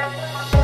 Música